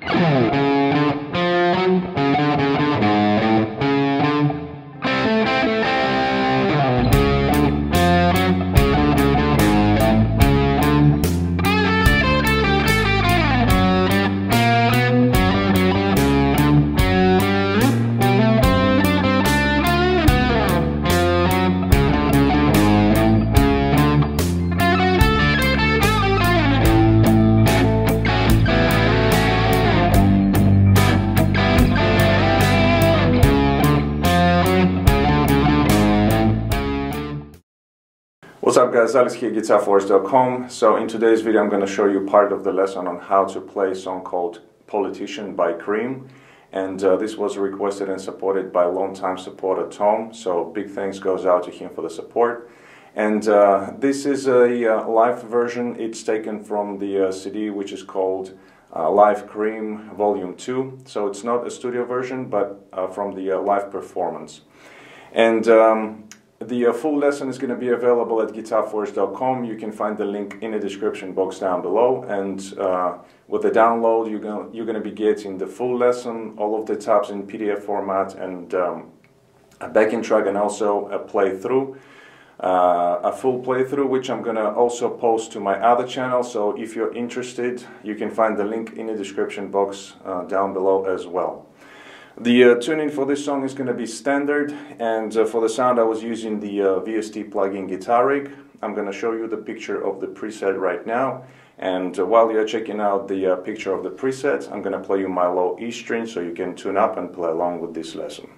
Oh, What's up guys, Alex here, GuitarForce.com. So in today's video I'm going to show you part of the lesson on how to play a song called Politician by Cream. And uh, this was requested and supported by longtime supporter Tom, so big thanks goes out to him for the support. And uh, this is a uh, live version, it's taken from the uh, CD which is called uh, Live Cream Volume 2. So it's not a studio version, but from the live performance. And um, the uh, full lesson is going to be available at guitarforce.com. You can find the link in the description box down below. And uh, with the download, you're going you're to be getting the full lesson, all of the tabs in PDF format, and um, a backing track, and also a playthrough. Uh, a full playthrough, which I'm going to also post to my other channel. So if you're interested, you can find the link in the description box uh, down below as well. The uh, tuning for this song is going to be standard and uh, for the sound I was using the uh, VST plugin Guitar Rig. I'm going to show you the picture of the preset right now and uh, while you're checking out the uh, picture of the preset I'm going to play you my low E string so you can tune up and play along with this lesson.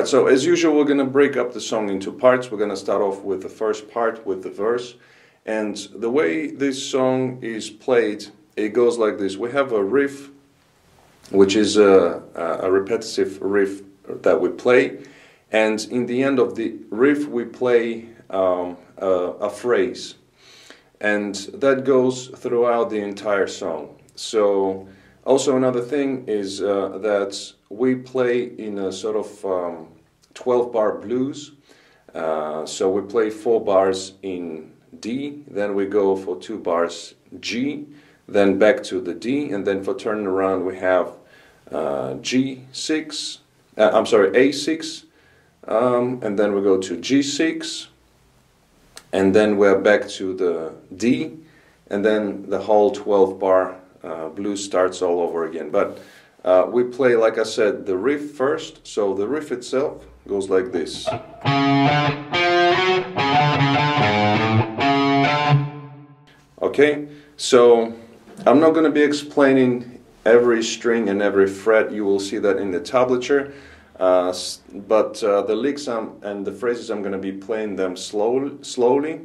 Alright, so as usual we're going to break up the song into parts. We're going to start off with the first part with the verse. And the way this song is played, it goes like this. We have a riff, which is a, a repetitive riff that we play. And in the end of the riff we play um, a, a phrase. And that goes throughout the entire song. So also another thing is uh, that we play in a sort of um, 12 bar blues. Uh, so we play four bars in D, then we go for two bars G, then back to the D, and then for turning around we have uh, G6, uh, I'm sorry, A6, um, and then we go to G6, and then we're back to the D, and then the whole 12 bar uh, blues starts all over again. But uh, we play, like I said, the riff first. So the riff itself goes like this. Okay, so I'm not going to be explaining every string and every fret. You will see that in the tablature. Uh, but uh, the licks I'm, and the phrases I'm going to be playing them slow, slowly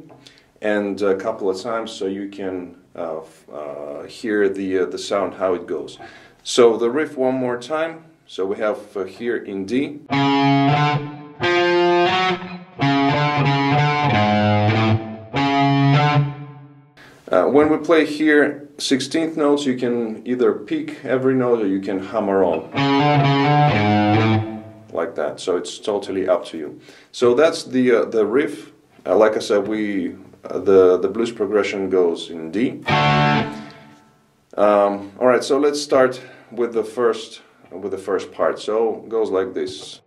and a couple of times so you can uh, uh, hear the, uh, the sound, how it goes. So the riff one more time. So we have here in D. Uh, when we play here 16th notes, you can either pick every note or you can hammer on. Like that. So it's totally up to you. So that's the, uh, the riff. Uh, like I said, we the, the blues progression goes in D. Um, all right, so let's start with the first with the first part. So it goes like this.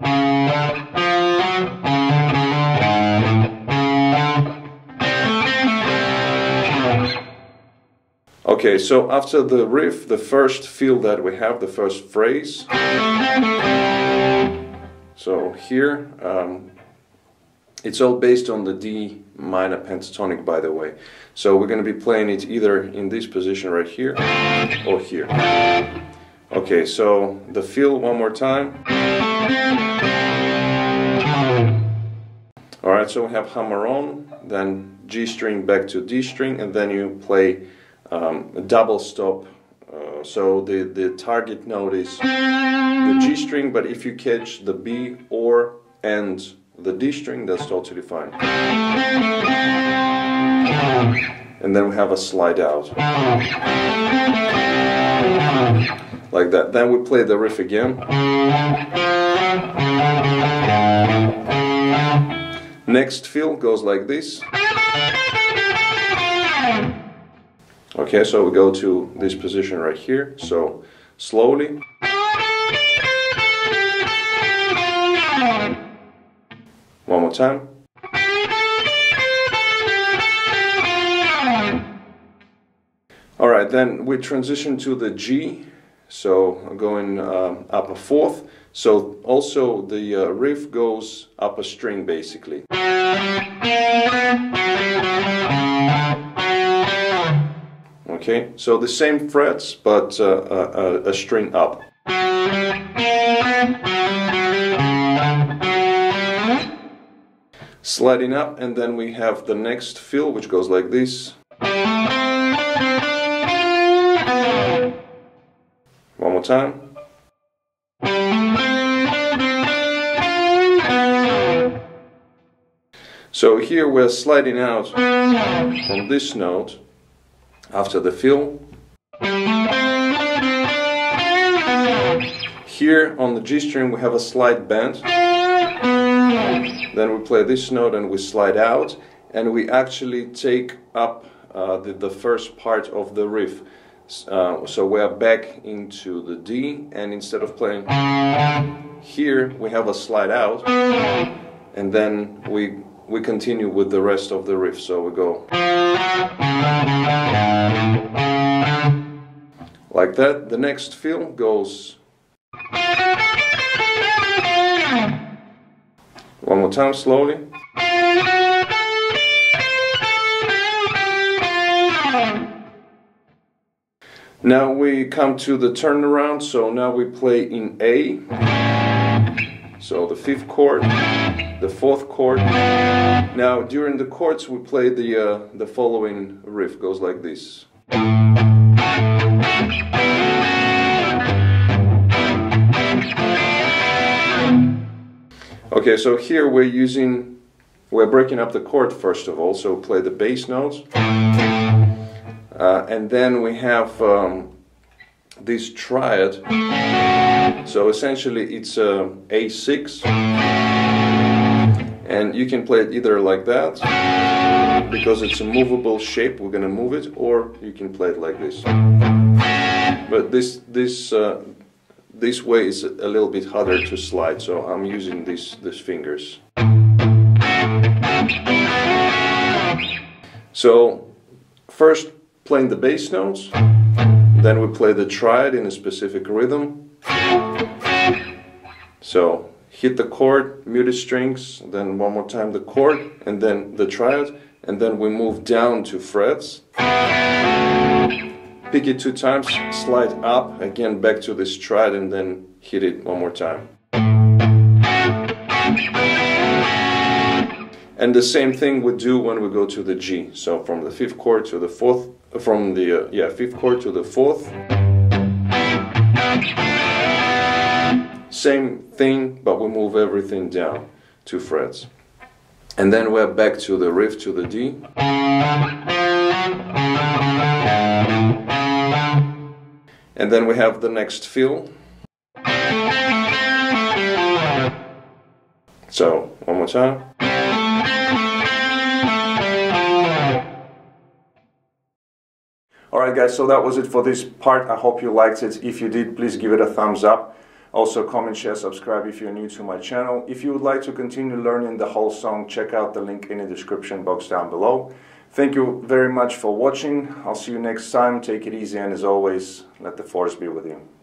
Okay, so after the riff, the first feel that we have, the first phrase. So here, um, it's all based on the D minor pentatonic, by the way. So we're going to be playing it either in this position right here or here. Okay, so the feel one more time. Alright, so we have hammer on, then G string back to D string, and then you play um, a double stop. Uh, so the, the target note is the G string, but if you catch the B or and the D string, that's totally fine. And then we have a slide out. Like that. Then we play the riff again. Next fill goes like this. Okay, so we go to this position right here. So slowly. One more time. Alright, then we transition to the G, so going um, up a fourth. So also the uh, riff goes up a string basically. Okay, so the same frets but uh, a, a string up. Sliding up and then we have the next fill which goes like this. More time. So here we're sliding out from this note after the fill. Here on the G string we have a slide bend. Then we play this note and we slide out and we actually take up uh, the, the first part of the riff. Uh, so we are back into the D and instead of playing here we have a slide out and then we we continue with the rest of the riff. So we go like that. The next fill goes one more time slowly Now we come to the turnaround, so now we play in A. So the fifth chord, the fourth chord. Now during the chords we play the, uh, the following riff, goes like this. Okay, so here we're using, we're breaking up the chord first of all, so play the bass notes. Uh, and then we have um, this triad. So essentially it's a uh, A6 and you can play it either like that because it's a movable shape we're gonna move it or you can play it like this. But this this uh, this way is a little bit harder to slide so I'm using these these fingers. So first playing the bass notes. Then we play the triad in a specific rhythm. So hit the chord, muted strings, then one more time the chord, and then the triad, and then we move down to frets. Pick it two times, slide up, again back to this triad, and then hit it one more time. And the same thing we do when we go to the G. So from the fifth chord to the fourth, from the uh, yeah fifth chord to the fourth. Same thing, but we move everything down two frets. And then we're back to the riff to the D. And then we have the next fill. So, one more time. Alright guys, so that was it for this part. I hope you liked it. If you did, please give it a thumbs up. Also comment, share, subscribe if you're new to my channel. If you would like to continue learning the whole song, check out the link in the description box down below. Thank you very much for watching. I'll see you next time. Take it easy and as always, let the force be with you.